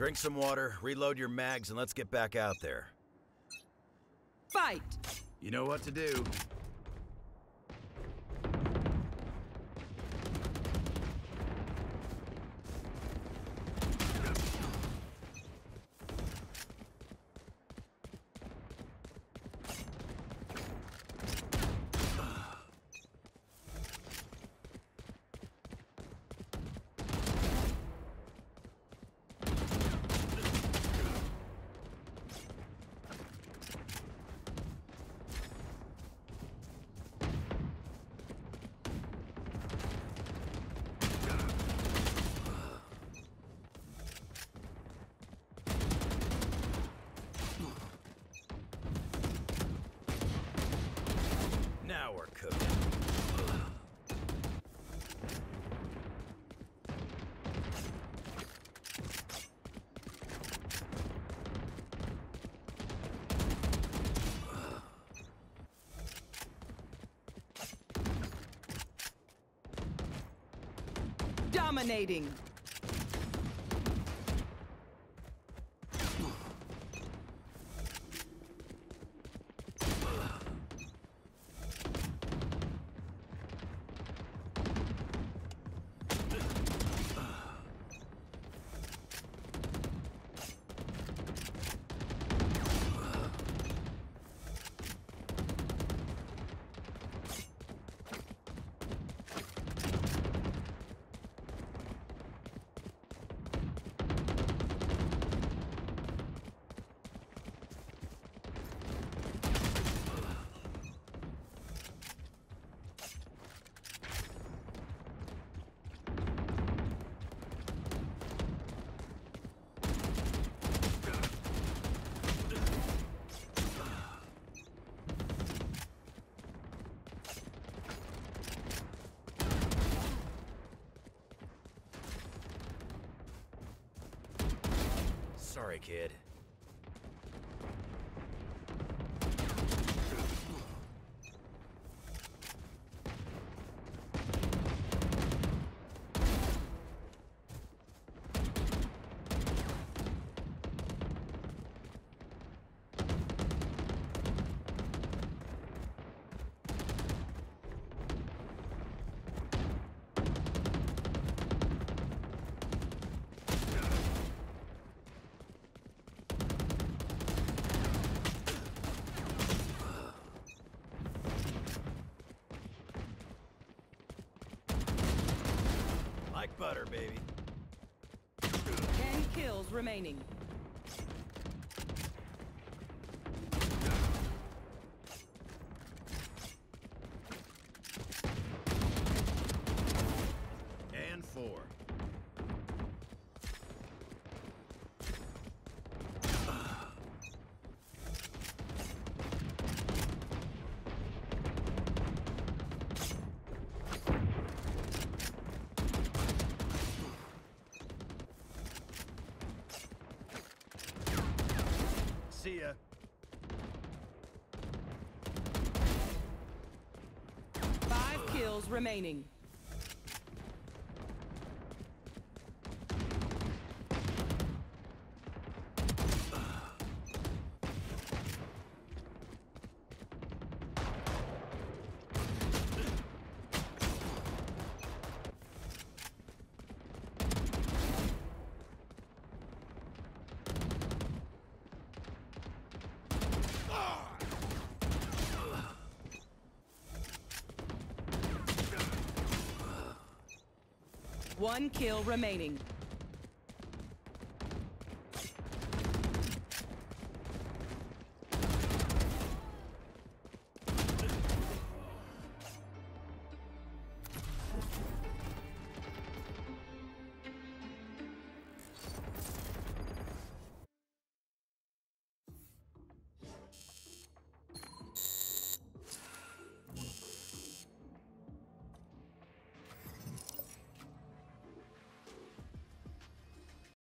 Drink some water, reload your mags, and let's get back out there. Fight! You know what to do. Dominating! Sorry, kid. Butter, baby. Ten kills remaining. Remaining. One kill remaining.